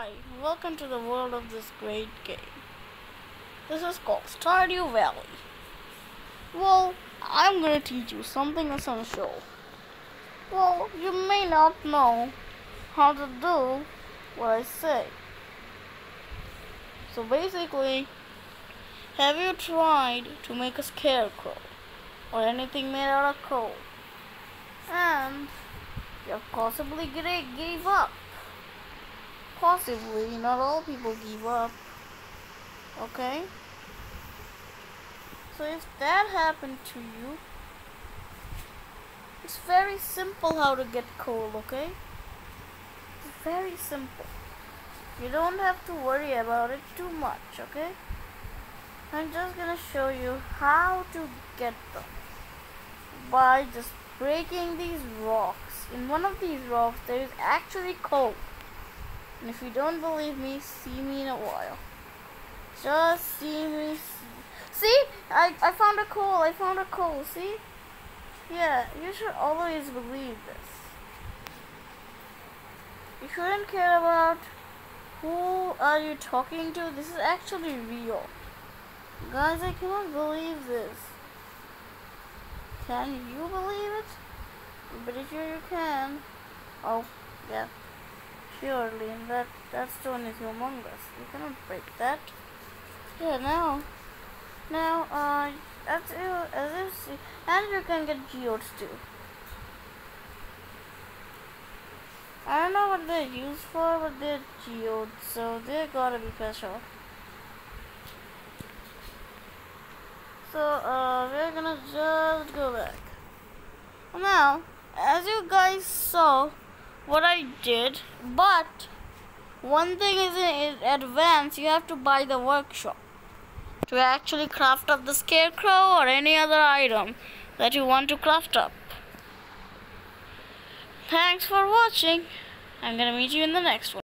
Hi, welcome to the world of this great game. This is called Stardew Valley. Well, I'm gonna teach you something essential. Well, you may not know how to do what I say. So basically, have you tried to make a scarecrow or anything made out of coal? And you possibly gave up possibly not all people give up okay? So if that happened to you it's very simple how to get coal okay? It's very simple. You don't have to worry about it too much okay? I'm just gonna show you how to get them by just breaking these rocks. In one of these rocks there is actually coal and if you don't believe me, see me in a while. Just see me. See? I, I found a coal. I found a coal. See? Yeah, you should always believe this. You shouldn't care about who are you talking to. This is actually real. Guys, I cannot believe this. Can you believe it? I'm pretty you can. Oh, yeah. Surely, that, that stone is humongous. You cannot break that. Yeah, now, now, uh, as you, as you see, and you can get geodes too. I don't know what they're used for, but they're geodes, so they gotta be special. So, uh, we're gonna just go back. Now, as you guys saw, what I did, but one thing is in advance, you have to buy the workshop to actually craft up the scarecrow or any other item that you want to craft up. Thanks for watching. I'm gonna meet you in the next one.